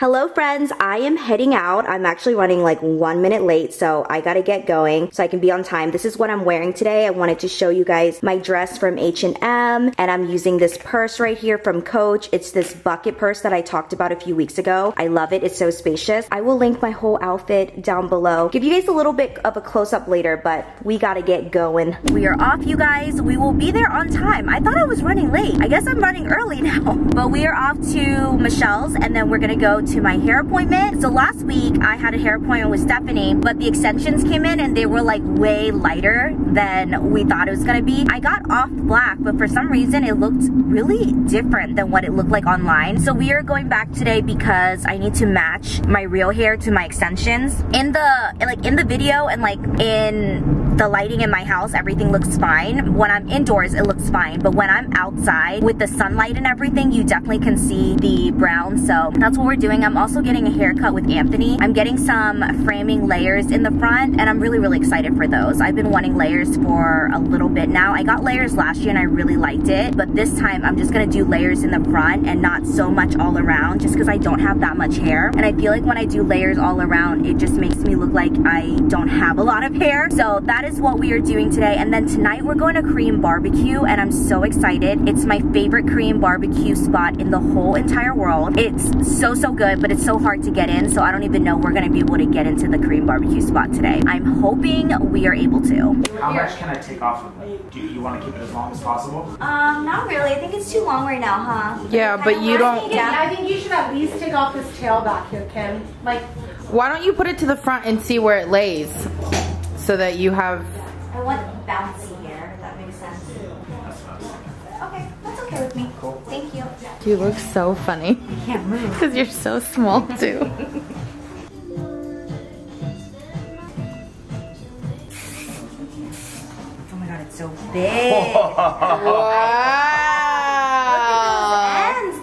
Hello friends, I am heading out. I'm actually running like one minute late, so I gotta get going so I can be on time. This is what I'm wearing today. I wanted to show you guys my dress from H&M, and I'm using this purse right here from Coach. It's this bucket purse that I talked about a few weeks ago. I love it, it's so spacious. I will link my whole outfit down below. Give you guys a little bit of a close-up later, but we gotta get going. We are off, you guys. We will be there on time. I thought I was running late. I guess I'm running early now. But we are off to Michelle's, and then we're gonna go to my hair appointment. So last week I had a hair appointment with Stephanie, but the extensions came in and they were like way lighter than we thought it was gonna be. I got off black, but for some reason it looked really different than what it looked like online. So we are going back today because I need to match my real hair to my extensions. In the, like in the video and like in the lighting in my house, everything looks fine. When I'm indoors, it looks fine. But when I'm outside with the sunlight and everything, you definitely can see the brown. So that's what we're doing. I'm also getting a haircut with Anthony. I'm getting some framing layers in the front and I'm really, really excited for those. I've been wanting layers for a little bit now. I got layers last year and I really liked it. But this time I'm just gonna do layers in the front and not so much all around just because I don't have that much hair. And I feel like when I do layers all around, it just makes me look like I don't have a lot of hair. So that is what we are doing today. And then tonight we're going to Korean barbecue and I'm so excited. It's my favorite Korean barbecue spot in the whole entire world. It's so, so good, but it's so hard to get in. So I don't even know we're gonna be able to get into the Korean barbecue spot today. I'm hoping we are able to. How much can I take off of it? Do you want to keep it as long as possible? Um, not really. I think it's too long right now, huh? Yeah, but you don't. Yeah, I think you should at least take off this tail back here, Kim. Like, why don't you put it to the front and see where it lays? so that you have... I want bouncy hair, if that makes sense. Okay, that's okay with me. Cool. Thank you. You look so funny. I can't move. Because you're so small too. oh my god, it's so big. wow.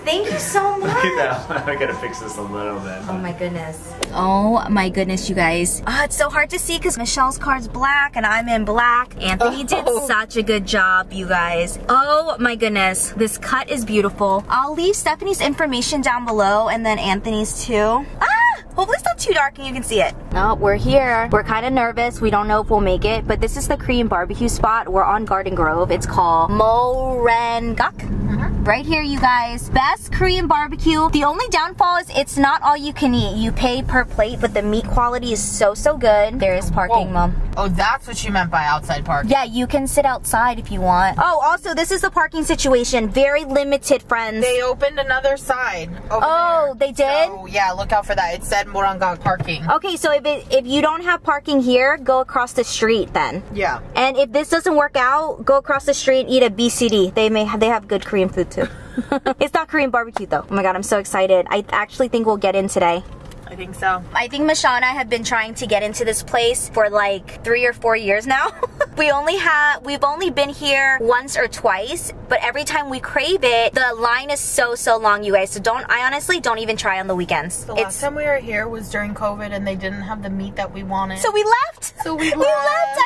Thank you so much. Look at that. I gotta fix this a little bit. Oh my goodness. Oh my goodness, you guys. Oh, it's so hard to see because Michelle's card's black and I'm in black. Anthony oh. did such a good job, you guys. Oh my goodness. This cut is beautiful. I'll leave Stephanie's information down below and then Anthony's too. Ah! Hopefully it's not too dark and you can see it. No, we're here. We're kind of nervous. We don't know if we'll make it, but this is the Korean barbecue spot. We're on Garden Grove. It's called Mo Ran Gak. Mm -hmm. Right here, you guys. Best Korean barbecue. The only downfall is it's not all you can eat. You pay per plate, but the meat quality is so, so good. There is parking, Whoa. Mom. Oh, that's what you meant by outside parking. Yeah, you can sit outside if you want. Oh, also, this is the parking situation. Very limited, friends. They opened another side oh, there. they did? So, yeah, look out for that. It said Mo Ran Gak parking. Okay, so if it, if you don't have parking here, go across the street then. Yeah. And if this doesn't work out, go across the street, eat at BCD. They may have, they have good Korean food too. it's not Korean barbecue though. Oh my god, I'm so excited. I actually think we'll get in today. I think so. I think Michelle and I have been trying to get into this place for like three or four years now. we only have, we've only been here once or twice, but every time we crave it, the line is so, so long, you guys. So don't, I honestly don't even try on the weekends. The last time we were here was during COVID and they didn't have the meat that we wanted. So we left. So we left. we left.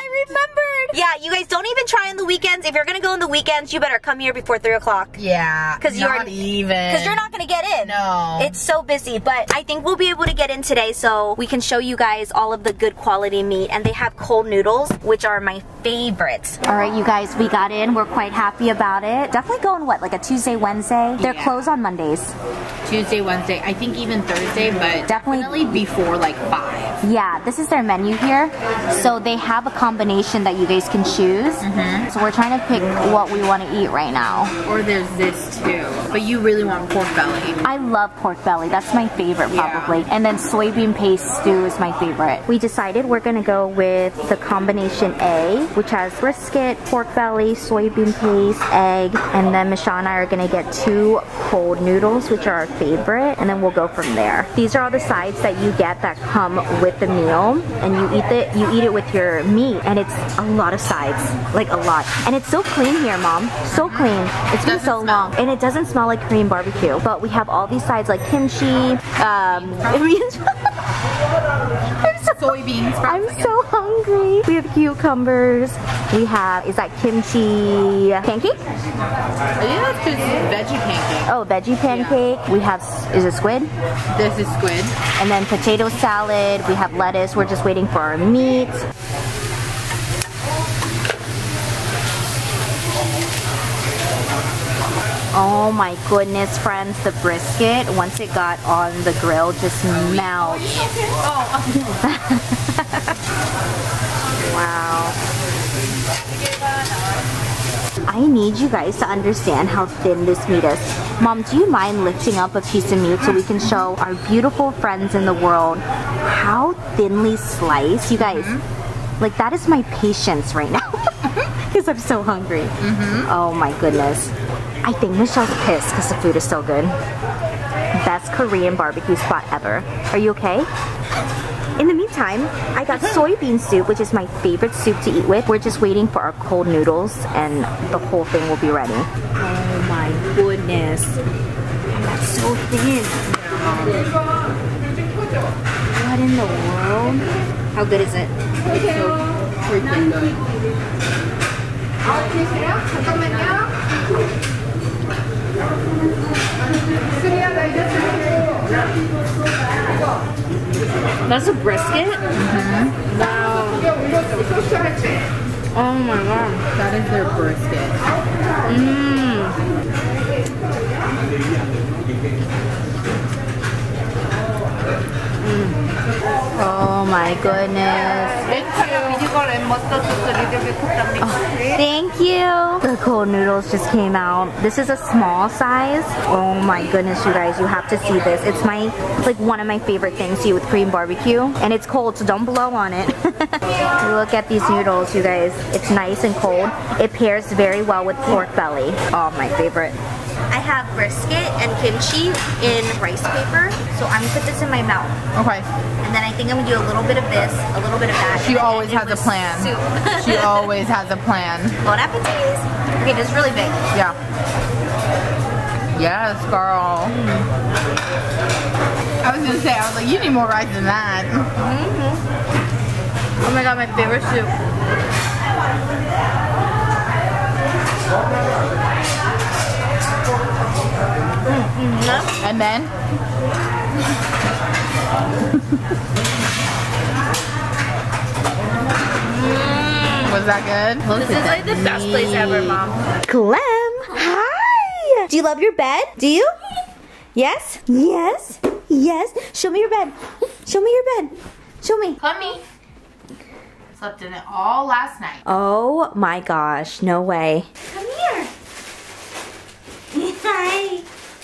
Yeah, you guys don't even try on the weekends. If you're gonna go on the weekends, you better come here before three o'clock. Yeah, Cause you're not even. Cause you're not gonna get in. No. It's so busy, but I think we'll be able to get in today so we can show you guys all of the good quality meat and they have cold noodles, which are my favorites. All right, you guys, we got in. We're quite happy about it. Definitely going what, like a Tuesday, Wednesday? They're yeah. closed on Mondays. Tuesday, Wednesday, I think even Thursday, but definitely, definitely before like five. Yeah, this is their menu here. So they have a combination that you guys can choose. Mm -hmm. So we're trying to pick what we want to eat right now. Or there's this too, but you really want pork belly. I love pork belly. That's my favorite probably. Yeah. And then soybean paste stew is my favorite. We decided we're gonna go with the combination A, which has brisket, pork belly, soybean paste, egg, and then Michelle and I are gonna get two cold noodles, which are our favorite, and then we'll go from there. These are all the sides that you get that come with the meal, and you eat it, you eat it with your meat, and it's a lot of sides, like a lot. And it's so clean here, Mom. So clean. It's been so smell. long. And it doesn't smell like Korean barbecue, but we have all these sides like kimchi, um, soybeans. I'm second. so hungry. We have cucumbers. We have, is that kimchi pancake? Oh, I think that's just veggie pancake. Oh, veggie pancake. We have, is it squid? This is squid. And then potato salad. We have lettuce. We're just waiting for our meat. Oh my goodness, friends, the brisket, once it got on the grill, just melts. wow. I need you guys to understand how thin this meat is. Mom, do you mind lifting up a piece of meat so we can show our beautiful friends in the world how thinly sliced? You guys, like that is my patience right now. Because I'm so hungry. Mm-hmm. Oh my goodness. I think Michelle's pissed because the food is so good. Best Korean barbecue spot ever. Are you okay? In the meantime, I got soybean soup, which is my favorite soup to eat with. We're just waiting for our cold noodles and the whole thing will be ready. Oh my goodness. That's so thin. What in the world? How good is it? Freaking good. That's a brisket? Mm-hmm. Wow. Oh my god. That is their brisket. Mmm. Oh my goodness. Oh, thank you. The cold noodles just came out. This is a small size. Oh my goodness, you guys, you have to see this. It's my, like one of my favorite things to eat with Korean barbecue. And it's cold, so don't blow on it. Look at these noodles, you guys. It's nice and cold. It pairs very well with pork belly. Oh, my favorite. I have brisket and kimchi in rice paper. So I'm gonna put this in my mouth. Okay. And then I think I'm gonna do a little bit of this, a little bit of that. She always has a plan. She always has a plan. Bon appetit. Okay, this is really big. Yeah. Yes, girl. I was gonna say, I was like, you need more rice than that. Mm-hmm. Oh my god, my favorite soup. Mm-hmm. And then, mm, was that good? This is like the best place ever, Mom. Clem, hi. Do you love your bed? Do you? Yes? Yes? Yes? Show me your bed. Show me your bed. Show me. Clemmy. Slept in it all last night. Oh my gosh, no way. Come here. Hi.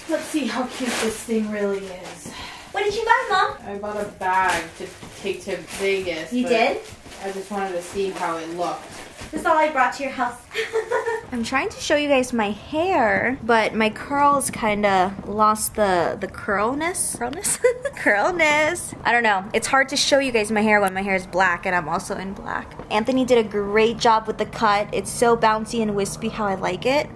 Let's see how cute this thing really is. What did you buy, Mom? I bought a bag to take to Vegas. You did? I just wanted to see how it looked. This is all I brought to your house. I'm trying to show you guys my hair, but my curls kind of lost the the curlness. Curlness? curlness. I don't know. It's hard to show you guys my hair when my hair is black and I'm also in black. Anthony did a great job with the cut. It's so bouncy and wispy how I like it.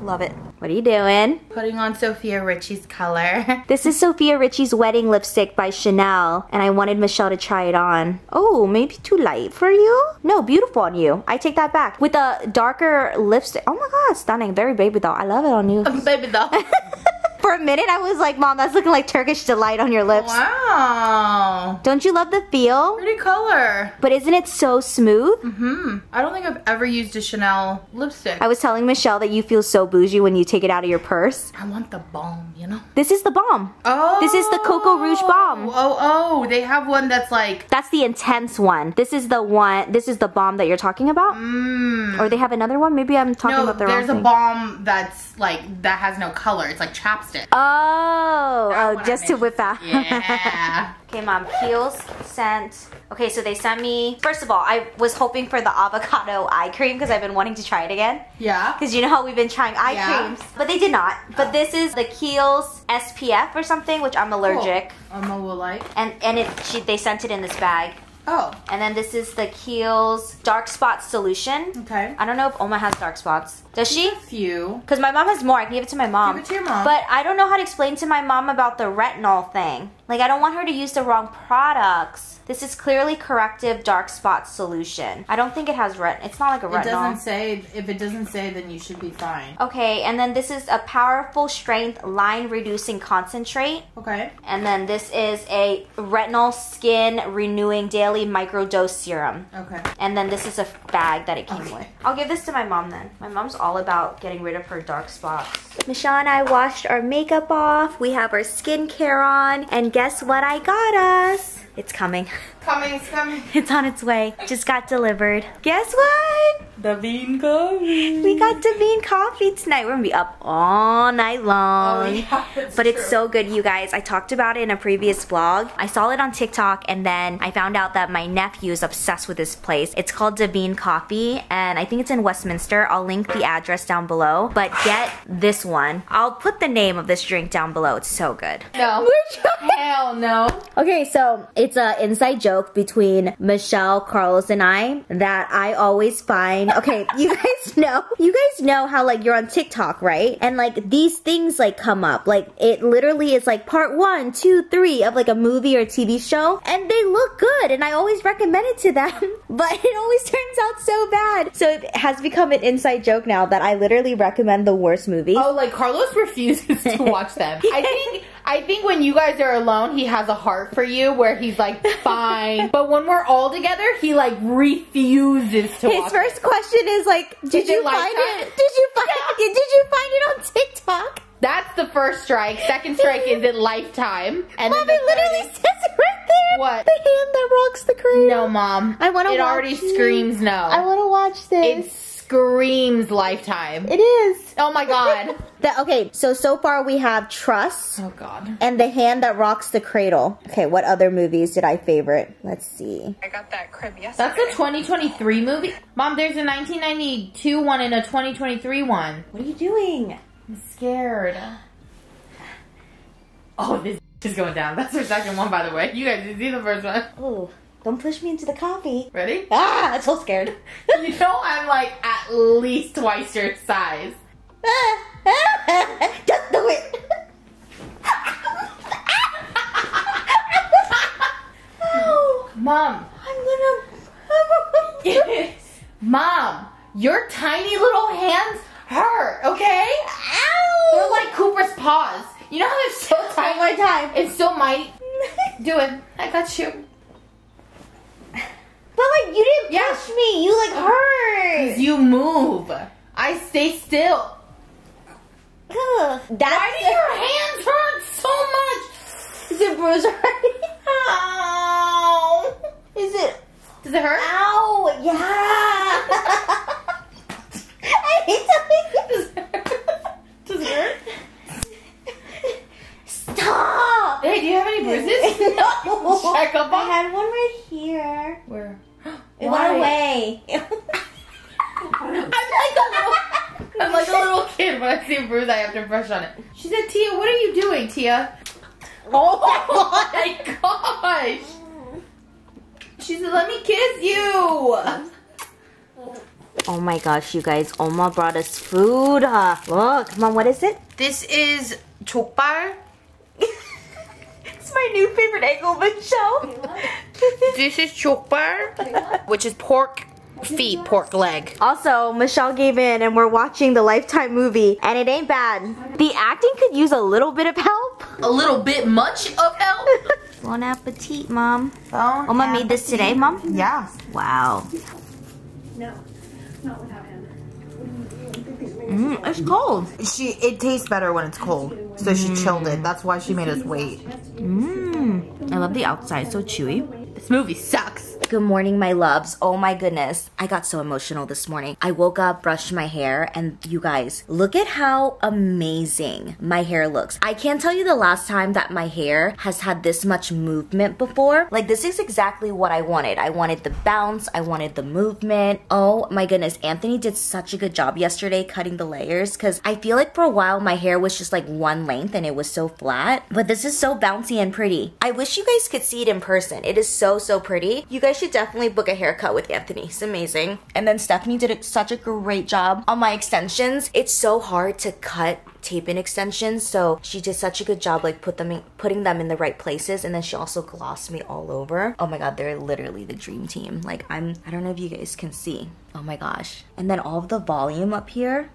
Love it. What are you doing? Putting on Sofia Richie's color. This is Sofia Richie's wedding lipstick by Chanel, and I wanted Michelle to try it on. Oh, maybe too light for you? No, beautiful on you. I take that back. With a darker lipstick. Oh my god, stunning. Very baby doll. I love it on you. Baby doll. For a minute, I was like, Mom, that's looking like Turkish delight on your lips. wow. Don't you love the feel? Pretty color. But isn't it so smooth? Hmm. I don't think I've ever used a Chanel lipstick. I was telling Michelle that you feel so bougie when you take it out of your purse. I want the balm, you know? This is the bomb. Oh. This is the Coco Rouge balm. Oh, oh, they have one that's like, That's the intense one. This is the one, this is the bomb that you're talking about? mmm. Or they have another one? Maybe I'm talking No, about the wrong one. there's a thing. balm that's like, that has no color. It's like chapstick. Oh, oh, just to whip out. Yeah. okay, mom, Kiehl's sent. Okay, so they sent me. First of all, I was hoping for the avocado eye cream because I've been wanting to try it again. yeah. Because you know how we've been trying eye Yeah. creams, but they did not. But this is the Kiehl's SPF or something, which I'm allergic. Cool. Emma will like. And and it she, they sent it in this bag. Oh, And then this is the Kiehl's dark spot solution. okay. I don't know if Oma has dark spots. Does she? A few. Because my mom has more. I can give it to my mom. Give it to your mom. But I don't know how to explain to my mom about the retinol thing. Like I don't want her to use the wrong products. This is clearly corrective dark spot solution. I don't think it has ret. It's not like a retinol. It doesn't say. If it doesn't say, then you should be fine. Okay, and then this is a powerful strength line reducing concentrate. Okay. And then this is a retinol skin renewing daily microdose serum. Okay. And then this is a bag that it came Okay. with. I'll give this to my mom then. My mom's all about getting rid of her dark spots. Michelle and I washed our makeup off. We have our skincare on. And guess what I got us? It's coming. Coming, it's coming. It's on its way. Just got delivered. Guess what? Da Vien coffee. We got Da Vien coffee tonight. We're gonna be up all night long. Oh, yeah, that's but it's true. so good, you guys. I talked about it in a previous vlog. I saw it on TikTok and then I found out that my nephew is obsessed with this place. It's called Da Vien Coffee and I think it's in Westminster. I'll link the address down below. But get this one. I'll put the name of this drink down below. It's so good. No. Hell no. Okay, so it's an inside joke between Michelle, Carlos, and I that I always find. Okay, you guys know, you guys know how like you're on TikTok, right? And like these things like come up. Like it literally is like part one, two, three of like a movie or TV show, and they look good, and I always recommend it to them, but it always turns out so bad. So it has become an inside joke now that I literally recommend the worst movies. Oh, like Carlos refuses to watch them. I think I think when you guys are alone, he has a heart for you where he's like fine. but when we're all together, he like refuses to His first question is like, "Did Is you find it? Did you find it? Did you find it on TikTok?" That's the first strike. Second strike is in lifetime. And Mom, then it the literally is- says it right there. What? The hand that rocks the cradle. No, mom. I wanna It watch already it. screams no. I want to watch it this. Screams lifetime. it is. oh my god. The, okay, so so far we have Trust oh god. and The Hand That Rocks the Cradle. Okay, what other movies did I favorite? Let's see. I got that crib yesterday. That's a 2023 movie? Mom, there's a 1992 one and a 2023 one. What are you doing? I'm scared. Oh, this is going down. That's our second one, by the way. You guys did see the first one. Oh, don't push me into the coffee. Ready? Ah, I'm so scared. You know I'm like at least twice your size. Just do it. oh, Mom. I'm gonna. Mom, your tiny little hands hurt, okay? Ow! They're like Cooper's paws. You know how they're so tiny? More time. It's so mighty. Do it. I got you. But like you didn't Yeah. push me. You like hurt. Cause You move. I stay still. Ugh, Why That's do your hands hurt so much? Is it bruise already? Ow. Is it? Does it hurt? Ow! Yeah. I hate you. Does it hurt? Stop. Hey, do you have any bruises? no. Check up on. I had one right here. Where? Why? away. I'm like a little, I'm like a little kid when I see a bruise. I have to brush on it. She said, "Tia, what are you doing, Tia?" Oh my gosh! She said, "Let me kiss you." oh my gosh, you guys! Oma brought us food. Uh, look, mom, what is it? This is 족발. It's my new favorite angle of the show. This is chopper, which is pork feet, pork leg. Also, Michelle gave in and we're watching the Lifetime movie and it ain't bad. The acting could use a little bit of help. A little bit much of help. Bon appetit, mom. Oh, Oma made this today, mom? Yeah. Wow. No, not without him. Mm, it's cold. She it tastes better when it's cold. So she chilled it. That's why she made us wait. Mmm. I love the outside, so chewy. This movie sucks. Good morning, my loves. Oh my goodness. I got so emotional this morning. I woke up, brushed my hair, and you guys, look at how amazing my hair looks. I can't tell you the last time that my hair has had this much movement before. Like, this is exactly what I wanted. I wanted the bounce, I wanted the movement. Oh my goodness. Anthony did such a good job yesterday cutting the layers because I feel like for a while my hair was just like one length and it was so flat. But this is so bouncy and pretty. I wish you guys could see it in person. It is so, so pretty. You guys should definitely book a haircut with Anthony. It's amazing. And then Stephanie did such a great job on my extensions. It's so hard to cut tape-in extensions. So she did such a good job like put them in, putting them in the right places and then she also glossed me all over. Oh my god, they're literally the dream team. Like I'm I don't know if you guys can see. Oh my gosh. And then all of the volume up here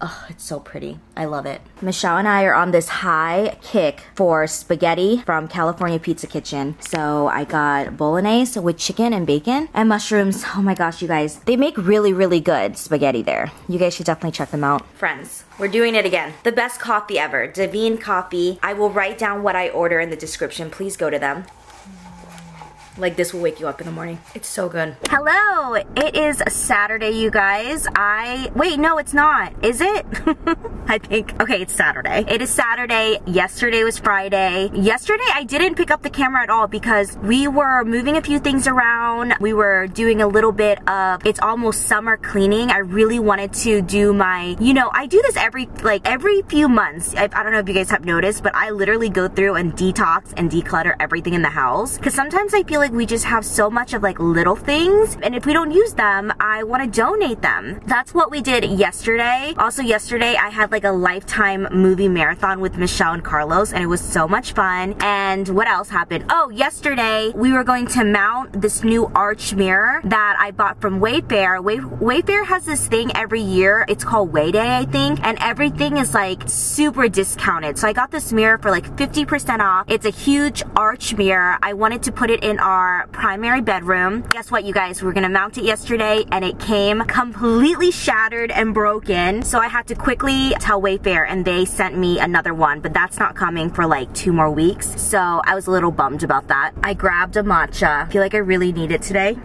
Oh, it's so pretty. I love it. Michelle and I are on this high kick for spaghetti from California Pizza Kitchen. So I got bolognese with chicken and bacon and mushrooms. Oh my gosh, you guys. They make really, really good spaghetti there. You guys should definitely check them out. Friends, we're doing it again. The best coffee ever, Da Vien Coffee. I will write down what I order in the description. Please go to them. Like this will wake you up in the morning. It's so good. Hello, it is a Saturday, you guys. I, wait, no, it's not. Is it? I think, okay, it's Saturday. It is Saturday. Yesterday was Friday. Yesterday, I didn't pick up the camera at all because we were moving a few things around. We were doing a little bit of, it's almost summer cleaning. I really wanted to do my, you know, I do this every, like every few months. I, I don't know if you guys have noticed, but I literally go through and detox and declutter everything in the house. Cause sometimes I feel like we just have so much of like little things. And if we don't use them, I want to donate them. That's what we did yesterday. Also yesterday, I had like a lifetime movie marathon with Michelle and Carlos and it was so much fun. And what else happened? Oh, yesterday we were going to mount this new arch mirror that I bought from Wayfair. Way Wayfair has this thing every year. It's called Way Day, I think. And everything is like super discounted. So I got this mirror for like 50% off. It's a huge arch mirror. I wanted to put it in our primary bedroom. Guess what, you guys? We are gonna mount it yesterday and it came completely shattered and broken. So I had to quickly tell Wayfair and they sent me another one, but that's not coming for like two more weeks. So I was a little bummed about that. I grabbed a matcha. I feel like I really need it today.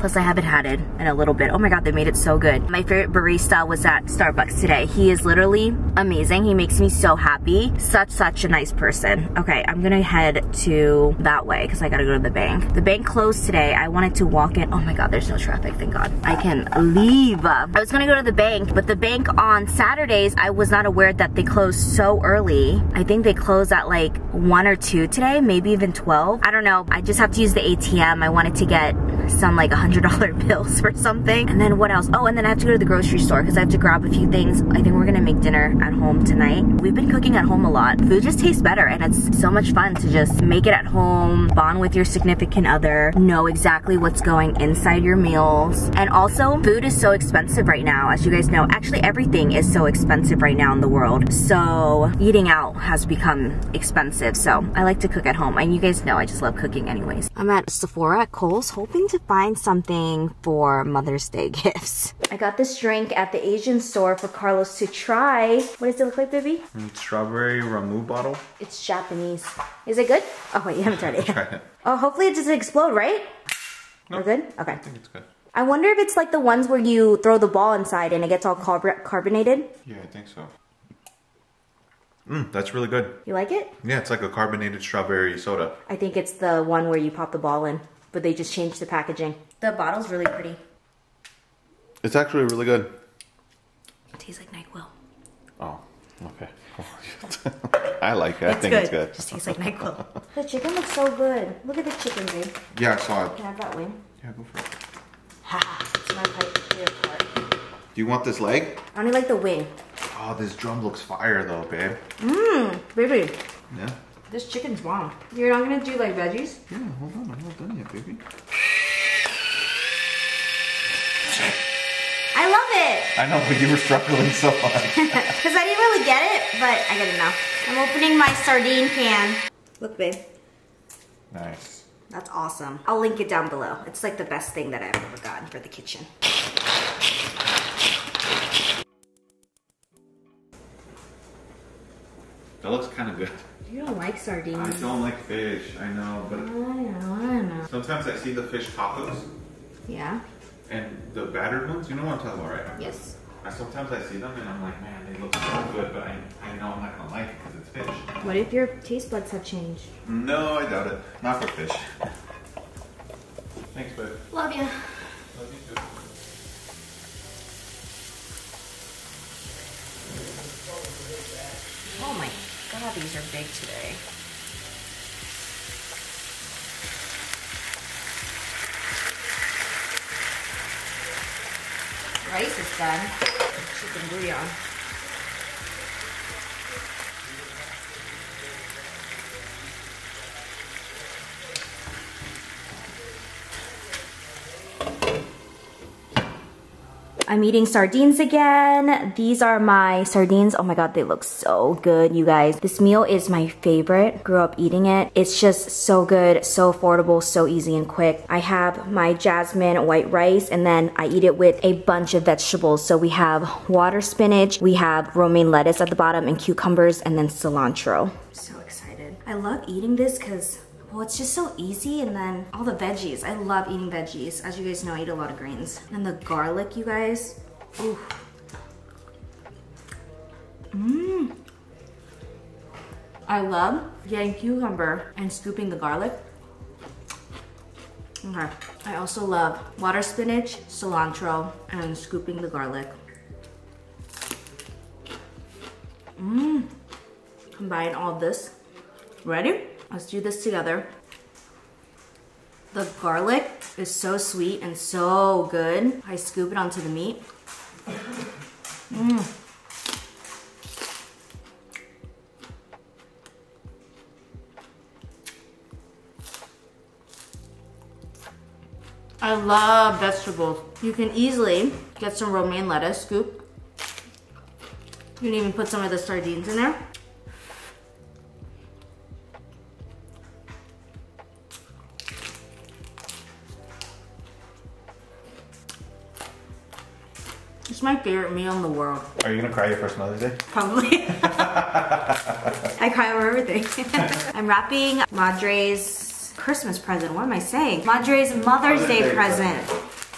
Plus I haven't had it in a little bit. Oh my god, they made it so good. My favorite barista was at Starbucks today. He is literally amazing. He makes me so happy. Such, such a nice person. Okay, I'm gonna head to that way because I gotta go to the bank. The bank closed today. I wanted to walk in. Oh my god, there's no traffic, thank god. I can leave. I was gonna go to the bank, but the bank on Saturdays, I was not aware that they closed so early. I think they closed at like 1 or 2 today, maybe even 12. I don't know. I just have to use the ATM. I wanted to get some like $100 bills for something. And then what else? Oh, and then I have to go to the grocery store because I have to grab a few things. I think we're gonna make dinner at home tonight. We've been cooking at home a lot. Food just tastes better and it's so much fun to just make it at home, bond with your significant other, know exactly what's going inside your meals. And also, food is so expensive right now. As you guys know, actually everything is so expensive right now in the world. So eating out has become expensive. So I like to cook at home. And you guys know I just love cooking anyways. I'm at Sephora at Kohl's hoping to find something for Mother's Day gifts. I got this drink at the Asian store for Carlos to try. What does it look like, baby? Mm, Strawberry Ramune bottle. It's Japanese. Is it good? Oh wait, you haven't tried it Try yet. it. Oh, hopefully it doesn't explode, right? No. We're good? Okay. I think it's good. I wonder if it's like the ones where you throw the ball inside and it gets all carb carbonated. Yeah, I think so. Mmm, that's really good. You like it? Yeah, it's like a carbonated strawberry soda. I think it's the one where you pop the ball in, but they just changed the packaging. The bottle's really pretty. It's actually really good. It tastes like NyQuil. Oh, okay. I like it. I think it's good. Just tastes like NyQuil. the chicken looks so good. Look at the chicken, babe. Yeah, I saw it. Can I have that wing? Yeah, go for it. Ha! It's my favorite part. Do you want this leg? I only like the wing. Oh, this drum looks fire though, babe. Mmm, baby. Yeah. This chicken's bomb. You're not gonna do like veggies? Yeah, hold on, I'm not done yet, baby. I love it! I know, but you were struggling so much. Because I didn't really get it, but I get it now. I'm opening my sardine can. Look, babe. nice. That's awesome. I'll link it down below. It's like the best thing that I've ever gotten for the kitchen. That looks kind of good. You don't like sardines. I don't like fish, I know, I but know, I know. sometimes I see the fish tacos Yeah? and the battered ones. You know what I'm talking about, right? Yes. I sometimes I see them and I'm like, man, they look so good, but I, I know I'm not gonna like it because it's fish. What if your taste buds have changed? No, I doubt it. Not for fish. Thanks, babe. Love you. God, these are big today. Rice is done. Chicken bouillon. I'm eating sardines again. These are my sardines. Oh my god, they look so good, you guys. This meal is my favorite. Grew up eating it. It's just so good, so affordable, so easy and quick. I have my jasmine white rice and then I eat it with a bunch of vegetables. So we have water spinach, we have romaine lettuce at the bottom and cucumbers and then cilantro. So excited. I love eating this because well, it's just so easy and then all the veggies. I love eating veggies. As you guys know, I eat a lot of greens. And the garlic, you guys. Ooh. Mmm. I love getting cucumber and scooping the garlic. Okay. I also love water spinach, cilantro, and scooping the garlic. Mmm. Combine all this. Ready? Let's do this together. The garlic is so sweet and so good. I scoop it onto the meat. Mmm. I love vegetables. You can easily get some romaine lettuce, scoop. You can even put some of the sardines in there. It's my favorite meal in the world. Are you gonna cry your first Mother's Day? Probably. I cry over everything. I'm wrapping Madre's Christmas present. What am I saying? Madre's Mother's, Mother's Day, Day present.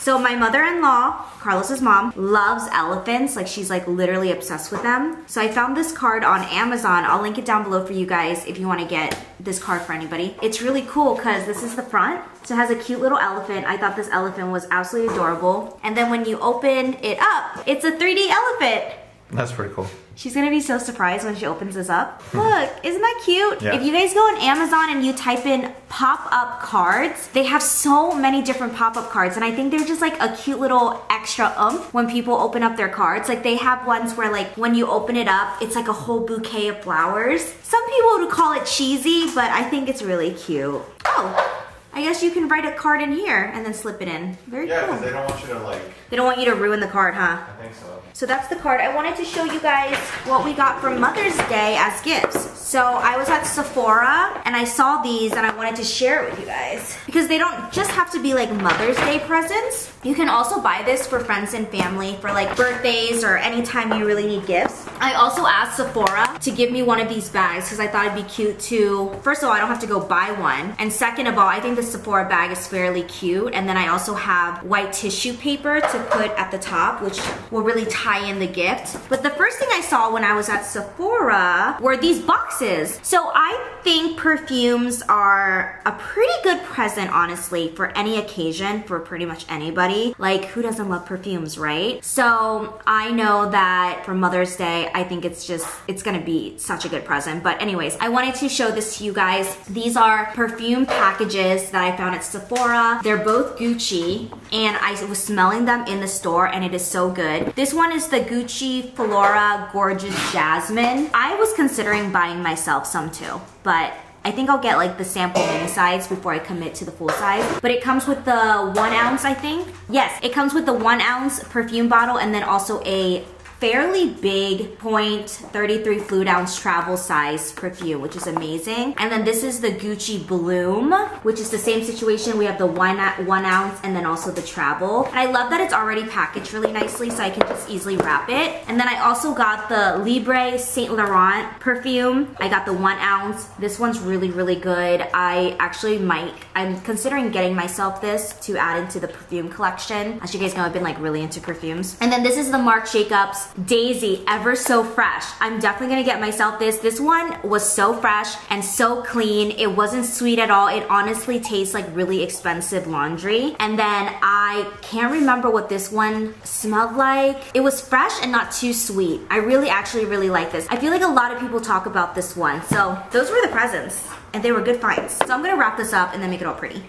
So my mother-in-law, Carlos's mom, loves elephants. Like she's like literally obsessed with them. So I found this card on Amazon. I'll link it down below for you guys if you want to get this card for anybody. It's really cool because this is the front. So it has a cute little elephant. I thought this elephant was absolutely adorable. And then when you open it up, it's a 3D elephant. That's pretty cool. She's gonna be so surprised when she opens this up. Look, isn't that cute? Yeah. If you guys go on Amazon and you type in pop-up cards, they have so many different pop-up cards and I think they're just like a cute little extra umph when people open up their cards. Like they have ones where like when you open it up, it's like a whole bouquet of flowers. Some people would call it cheesy, but I think it's really cute. Oh, I guess you can write a card in here and then slip it in. Very Yeah, cool. because they don't want you to like. They don't want you to ruin the card, huh? I think so. So that's the card. I wanted to show you guys what we got for Mother's Day as gifts. So I was at Sephora and I saw these and I wanted to share it with you guys. Because they don't just have to be like Mother's Day presents. You can also buy this for friends and family for like birthdays or anytime you really need gifts. I also asked Sephora to give me one of these bags because I thought it'd be cute to, first of all, I don't have to go buy one. And second of all, I think the Sephora bag is fairly cute. And then I also have white tissue paper to put at the top, which will really tie in the gift. But the first thing I saw when I was at Sephora were these boxes. So I think perfumes are a pretty good present, honestly, for any occasion, for pretty much anybody. Like, who doesn't love perfumes, right? So I know that for Mother's Day, I think it's just, it's gonna be such a good present. But anyways, I wanted to show this to you guys. These are perfume packages that I found at Sephora. They're both Gucci, and I was smelling them in the store, and it is so good. This one is the Gucci Flora Gorgeous Jasmine. I was considering buying myself some too, but I think I'll get like the sample mini size before I commit to the full size. But it comes with the one ounce, I think. Yes, it comes with the one ounce perfume bottle and then also a fairly big 0.33 fluid ounce travel size perfume, which is amazing. And then this is the Gucci Bloom, which is the same situation. We have the one, one ounce and then also the travel. And I love that it's already packaged really nicely so I can just easily wrap it. And then I also got the Libre Saint Laurent perfume. I got the one ounce. This one's really, really good. I actually might, I'm considering getting myself this to add into the perfume collection. As you guys know, I've been like really into perfumes. And then this is the Marc Jacobs Daisy Ever So Fresh. I'm definitely gonna get myself this. This one was so fresh and so clean. It wasn't sweet at all. It honestly tastes like really expensive laundry. And then I can't remember what this one smelled like. It was fresh and not too sweet. I really actually really like this. I feel like a lot of people talk about this one. So those were the presents and they were good finds. So I'm gonna wrap this up and then make it all pretty.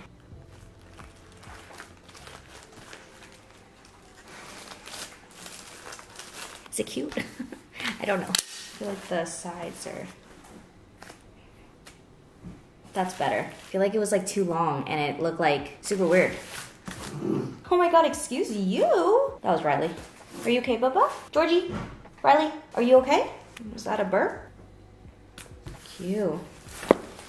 Is it cute? I don't know. I feel like the sides are... That's better. I feel like it was like too long and it looked like super weird. Oh my god, excuse you? That was Riley. Are you okay, Bubba? Georgie? Riley? Are you okay? Was that a burp? Cute.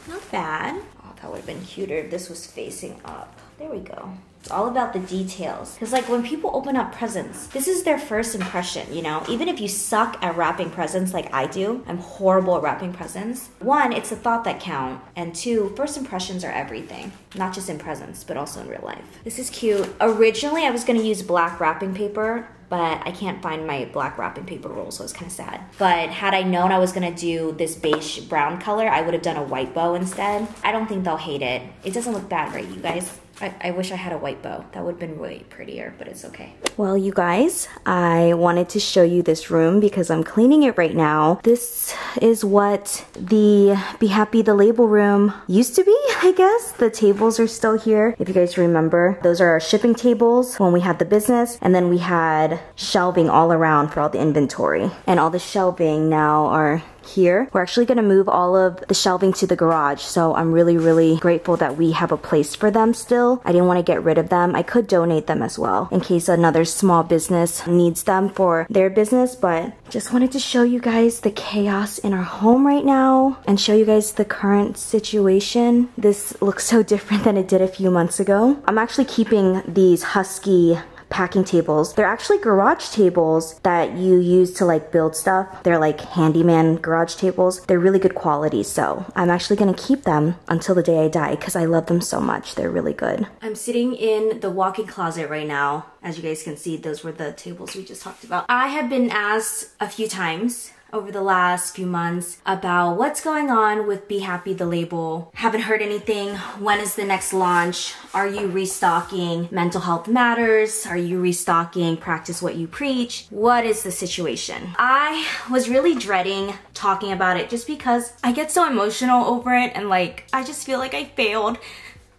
Not bad. Oh, that would have been cuter if this was facing up. There we go. It's all about the details. Because like when people open up presents, this is their first impression, you know? Even if you suck at wrapping presents like I do, I'm horrible at wrapping presents. One, it's the thought that count. And two, first impressions are everything. Not just in presents, but also in real life. This is cute. Originally, I was gonna use black wrapping paper but I can't find my black wrapping paper roll, so it's kind of sad. But had I known I was gonna do this beige brown color, I would have done a white bow instead. I don't think they'll hate it. It doesn't look bad, right, you guys? I, I wish I had a white bow. That would have been way prettier, but it's okay. Well, you guys, I wanted to show you this room because I'm cleaning it right now. This is what the Be Happy the Label room used to be, I guess. The tables are still here, if you guys remember. Those are our shipping tables when we had the business, and then we had shelving all around for all the inventory. And all the shelving now are here. We're actually gonna move all of the shelving to the garage, so I'm really, really grateful that we have a place for them still. I didn't wanna get rid of them. I could donate them as well in case another small business needs them for their business, but just wanted to show you guys the chaos in our home right now and show you guys the current situation. This looks so different than it did a few months ago. I'm actually keeping these husky packing tables. They're actually garage tables that you use to like build stuff. They're like handyman garage tables. They're really good quality, so I'm actually gonna keep them until the day I die because I love them so much. They're really good. I'm sitting in the walk-in closet right now. As you guys can see, those were the tables we just talked about. I have been asked a few times over the last few months about what's going on with Be Happy the label. Haven't heard anything. When is the next launch? Are you restocking Mental Health Matters? Are you restocking Practice What You Preach? What is the situation? I was really dreading talking about it just because I get so emotional over it and like I just feel like I failed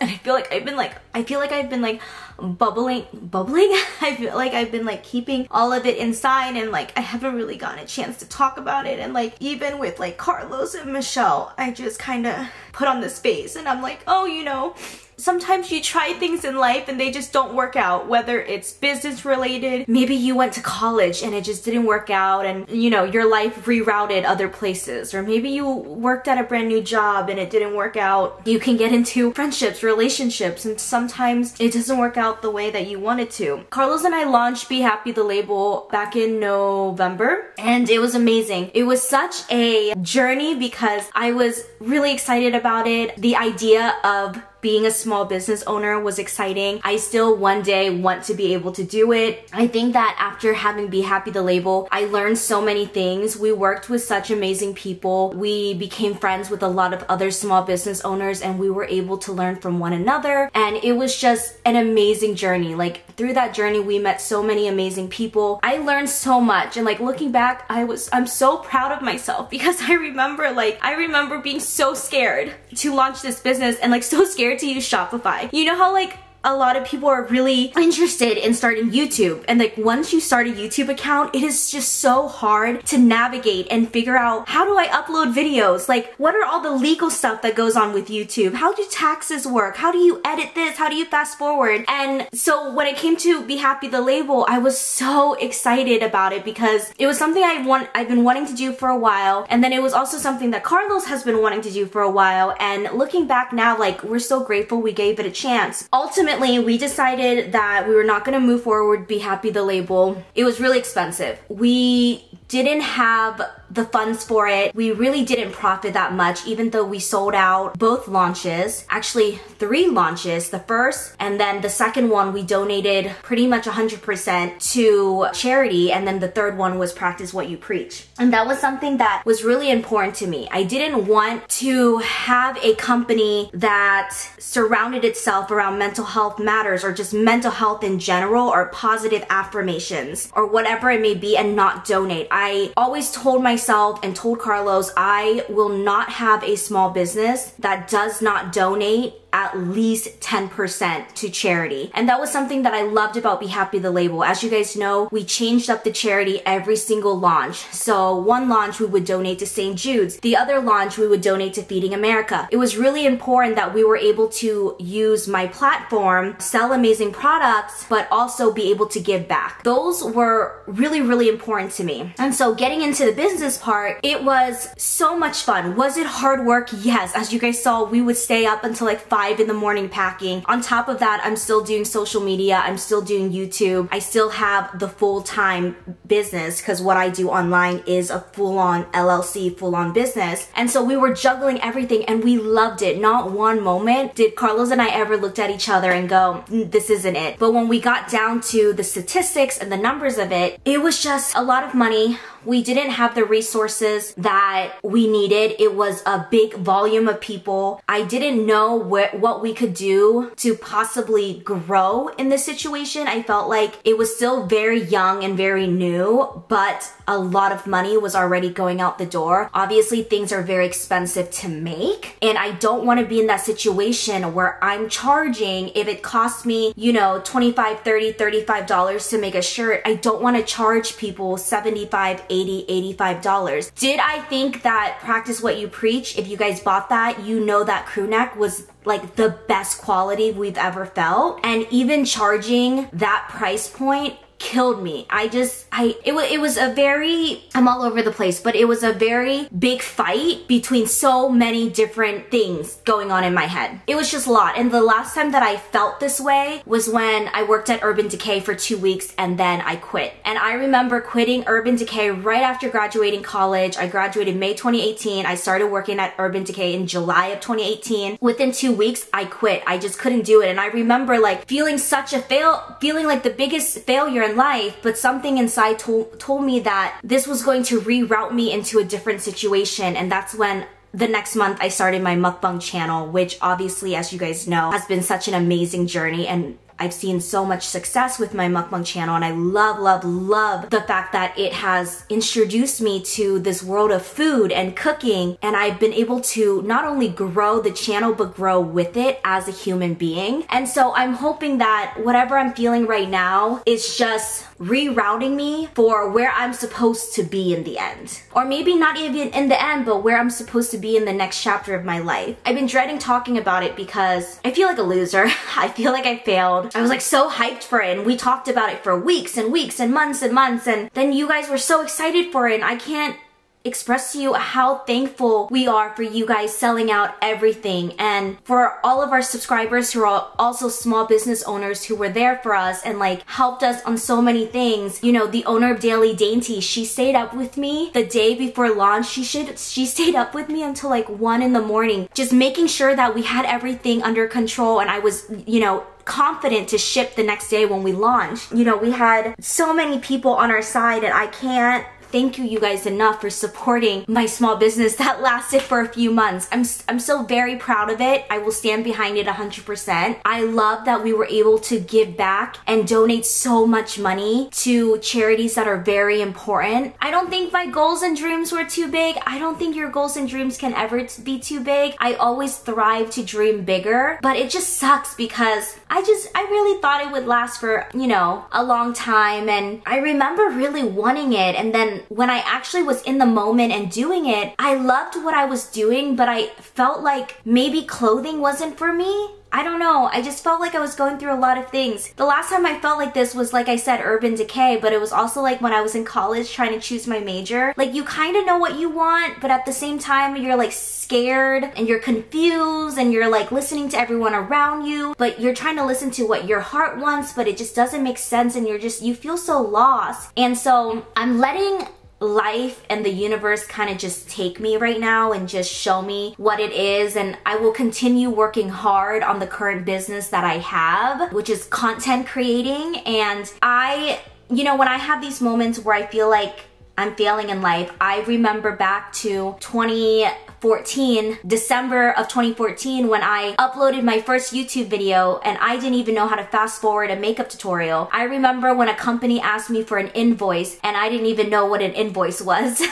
and I feel like I've been like I feel like I've been like bubbling bubbling? I feel like I've been like keeping all of it inside and like I haven't really gotten a chance to talk about it. And like even with like Carlos and Michelle I just kind of put on this face and I'm like oh you know sometimes you try things in life and they just don't work out whether it's business related maybe you went to college and it just didn't work out and you know your life rerouted other places. Or maybe you worked at a brand new job and it didn't work out. You can get into friendships relationships and sometimes it doesn't work out the way that you wanted to. Carlos and i launched be happy the label back in november and it was amazing. It was such a journey because i was really excited about it. The idea of being a small business owner was exciting. I still one day want to be able to do it. I think that after having Be Happy the label, I learned so many things. We worked with such amazing people. We became friends with a lot of other small business owners and we were able to learn from one another. And it was just an amazing journey. Like through that journey, we met so many amazing people. I learned so much and like looking back, I was, I'm so proud of myself because I remember like, I remember being so scared to launch this business and like so scared to use Shopify. You know how like a lot of people are really interested in starting YouTube. And like once you start a YouTube account, it is just so hard to navigate and figure out how do I upload videos? Like what are all the legal stuff that goes on with YouTube? How do taxes work? How do you edit this? How do you fast forward? And so when it came to Be Happy the label, I was so excited about it because it was something I want I've been wanting to do for a while. And then it was also something that Carlos has been wanting to do for a while. And looking back now, like we're so grateful we gave it a chance. Ultimately, ultimately, we decided that we were not gonna move forward, Be Happy the label. It was really expensive. We didn't have the funds for it. We really didn't profit that much even though we sold out both launches, actually three launches. The first and then the second one we donated pretty much 100% to charity and then the third one was practice what you preach. And that was something that was really important to me. I didn't want to have a company that surrounded itself around mental health matters or just mental health in general or positive affirmations or whatever it may be and not donate. I always told myself and told Carlos I will not have a small business that does not donate at least 10% to charity. And that was something that I loved about Be Happy the label. As you guys know, we changed up the charity every single launch. So one launch we would donate to St. Jude's. The other launch we would donate to Feeding America. It was really important that we were able to use my platform, sell amazing products, but also be able to give back. Those were really, really important to me. And so getting into the business part, it was so much fun. Was it hard work? Yes. As you guys saw, we would stay up until like five in the morning packing. On top of that, I'm still doing social media. I'm still doing YouTube. I still have the full-time business because what I do online is a full-on LLC, full-on business. And so we were juggling everything and we loved it. Not one moment did Carlos and I ever looked at each other and go, "Mm, this isn't it. But when we got down to the statistics and the numbers of it, it was just a lot of money. We didn't have the resources that we needed. It was a big volume of people. I didn't know wh- what we could do to possibly grow in this situation. I felt like it was still very young and very new, but a lot of money was already going out the door. Obviously, things are very expensive to make, and I don't want to be in that situation where I'm charging if it costs me, you know, 25, 30, 35 dollars to make a shirt. I don't want to charge people 75, 80, 85 dollars. Did I think that practice what you preach? If you guys bought that, you know that crew neck was like the best quality we've ever felt. And even charging that price point killed me. I just, I, it, was it was a very, I'm all over the place, but it was a very big fight between so many different things going on in my head. It was just a lot. And the last time that I felt this way was when I worked at Urban Decay for two weeks and then I quit. And I remember quitting Urban Decay right after graduating college. I graduated May 2018. I started working at Urban Decay in July of 2018. Within two weeks, I quit. I just couldn't do it. And I remember like feeling such a fail, feeling like the biggest failure in life, but something inside told, told me that this was going to reroute me into a different situation. And that's when the next month I started my mukbang channel, which obviously, as you guys know, has been such an amazing journey and I've seen so much success with my mukbang channel and I love, love, love the fact that it has introduced me to this world of food and cooking and I've been able to not only grow the channel but grow with it as a human being. And so I'm hoping that whatever I'm feeling right now is just rerouting me for where I'm supposed to be in the end. Or maybe not even in the end, but where I'm supposed to be in the next chapter of my life. I've been dreading talking about it because I feel like a loser. I feel like I failed. I was like so hyped for it and we talked about it for weeks and weeks and months and months and then you guys were so excited for it and I can't express to you how thankful we are for you guys selling out everything and for all of our subscribers who are also small business owners who were there for us and like helped us on so many things. You know, the owner of Daily Dainty, she stayed up with me the day before launch. She should she stayed up with me until like one in the morning, just making sure that we had everything under control and I was, you know, confident to ship the next day when we launched. You know, we had so many people on our side and I can't thank you you guys enough for supporting my small business that lasted for a few months. I'm, I'm so very proud of it. I will stand behind it 100%. I love that we were able to give back and donate so much money to charities that are very important. I don't think my goals and dreams were too big. I don't think your goals and dreams can ever be too big. I always thrive to dream bigger, but it just sucks because I just, I really thought it would last for, you know, a long time. And I remember really wanting it. And then when I actually was in the moment and doing it, I loved what I was doing, but I felt like maybe clothing wasn't for me. I don't know. I just felt like I was going through a lot of things. The last time I felt like this was, like I said, Urban Decay, but it was also like when I was in college trying to choose my major. Like, you kind of know what you want, but at the same time, you're like scared and you're confused and you're like listening to everyone around you, but you're trying to listen to what your heart wants, but it just doesn't make sense and you're just, you feel so lost. And so I'm letting life and the universe kind of just take me right now and just show me what it is. And I will continue working hard on the current business that I have which is content creating. And I you know when I have these moments where I feel like I'm failing in life I remember back to 2014, December of 2014, when I uploaded my first YouTube video and I didn't even know how to fast forward a makeup tutorial. I remember when a company asked me for an invoice and I didn't even know what an invoice was.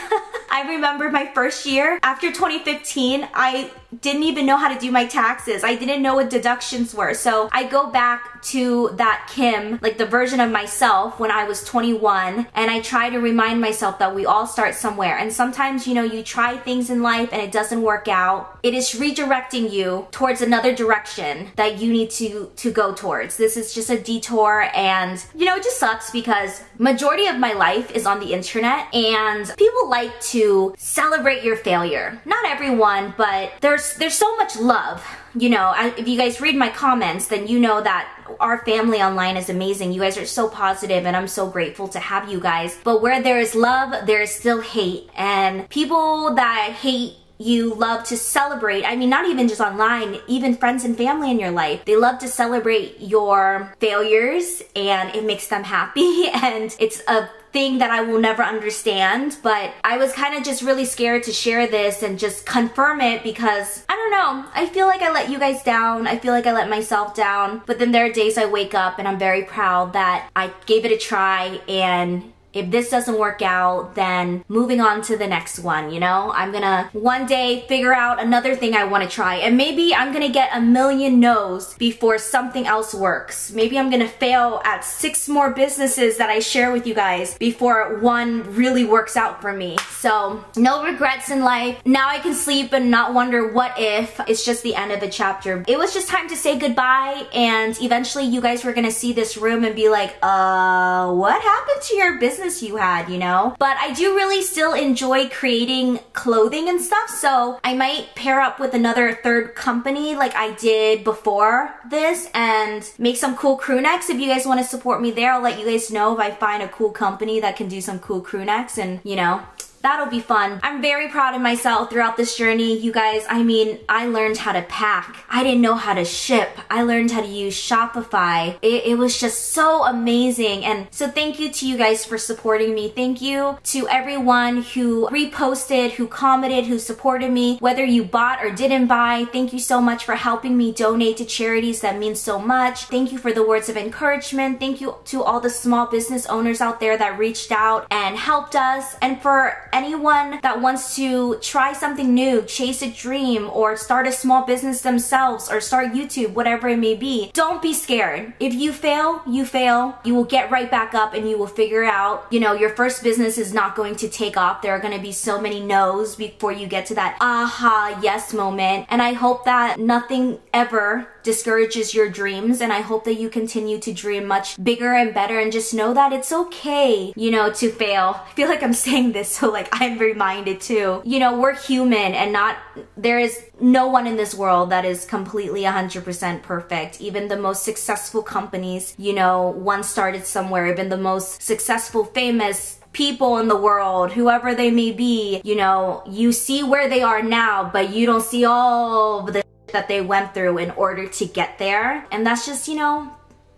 I remember my first year after 2015, I didn't even know how to do my taxes. I didn't know what deductions were. So I go back to that Kim, like the version of myself when I was 21, and I try to remind myself that we all start somewhere. And sometimes, you know, you try things in life and it doesn't work out. It is redirecting you towards another direction that you need to to go towards. This is just a detour and you know, it just sucks because majority of my life is on the internet and people like to celebrate your failure. Not everyone, but there's there's so much love you know, I, if you guys read my comments, then you know that our family online is amazing. You guys are so positive and I'm so grateful to have you guys. But where there is love, there is still hate. And people that hate you love to celebrate. I mean, not even just online, even friends and family in your life. They love to celebrate your failures and it makes them happy. And it's a thing that I will never understand, but I was kind of just really scared to share this and just confirm it because I don't know. I feel like I let you guys down. I feel like I let myself down. But then there are days I wake up and I'm very proud that I gave it a try and if this doesn't work out, then moving on to the next one, you know? I'm gonna one day figure out another thing I wanna try, and maybe I'm gonna get a million no's before something else works. Maybe I'm gonna fail at six more businesses that I share with you guys before one really works out for me. So, no regrets in life. Now I can sleep and not wonder what if. It's just the end of a chapter. It was just time to say goodbye, and eventually you guys were gonna see this room and be like, uh, what happened to your business? Business you had, you know? But I do really still enjoy creating clothing and stuff, so I might pair up with another third company like I did before this and make some cool crew necks. If you guys want to support me there, I'll let you guys know if I find a cool company that can do some cool crew necks and, you know, That'll be fun. I'm very proud of myself throughout this journey. You guys, I mean, I learned how to pack. I didn't know how to ship. I learned how to use Shopify. It, it was just so amazing. And so thank you to you guys for supporting me. Thank you to everyone who reposted, who commented, who supported me, whether you bought or didn't buy. Thank you so much for helping me donate to charities. That means so much. Thank you for the words of encouragement. Thank you to all the small business owners out there that reached out and helped us. And for anyone that wants to try something new, chase a dream, or start a small business themselves, or start YouTube, whatever it may be, don't be scared. If you fail, you fail. You will get right back up and you will figure out, you know, your first business is not going to take off. There are going to be so many no's before you get to that aha, yes moment. And I hope that nothing ever discourages your dreams and I hope that you continue to dream much bigger and better and just know that it's okay, you know, to fail. I feel like I'm saying this so like I'm reminded too. You know, we're human and not, there is no one in this world that is completely 100% perfect. Even the most successful companies, you know, one started somewhere, even the most successful, famous people in the world, whoever they may be, you know, you see where they are now, but you don't see all the that they went through in order to get there. And that's just, you know,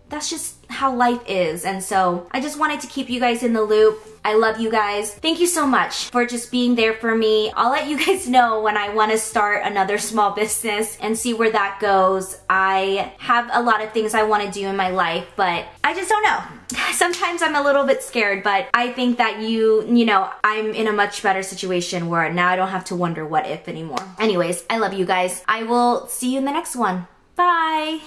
that's just how life is. And so I just wanted to keep you guys in the loop. I love you guys. Thank you so much for just being there for me. I'll let you guys know when I want to start another small business and see where that goes. I have a lot of things I want to do in my life, but I just don't know. Sometimes I'm a little bit scared, but I think that you, you know, I'm in a much better situation where now I don't have to wonder what if anymore. Anyways, I love you guys. I will see you in the next one. Bye.